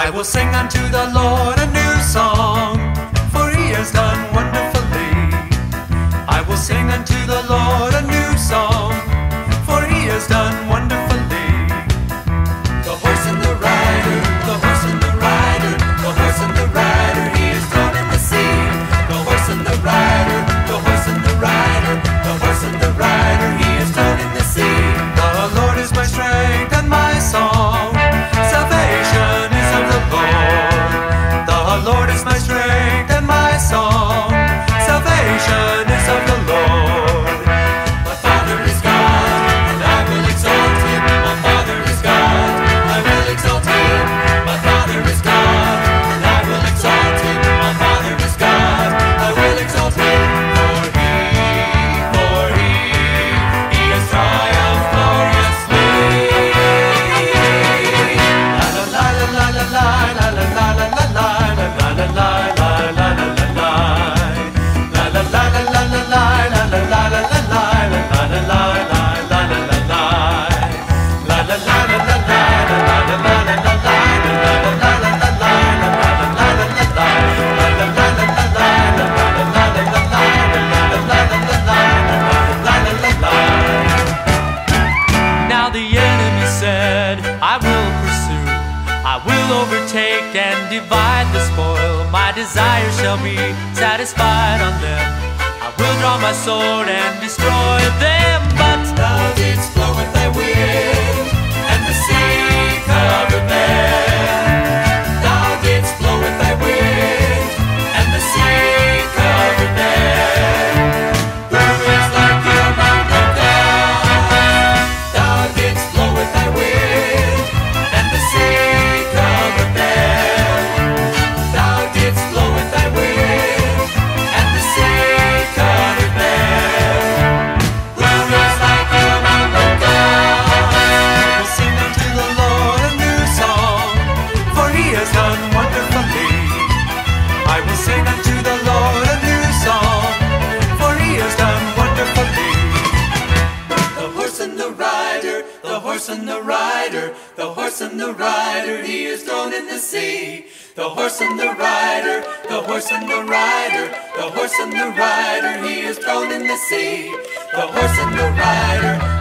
I will sing unto the Lord a new song, for he has done wonderfully. I will sing unto the Lord. la la la la I will overtake and divide the spoil. My desire shall be satisfied on them. I will draw my sword and destroy them, but love is floweth thy will. horse and the rider, the horse and the rider, he is thrown in the sea. The horse and the rider, the horse and the rider, the horse and the rider, he is thrown in the sea. The horse and the rider.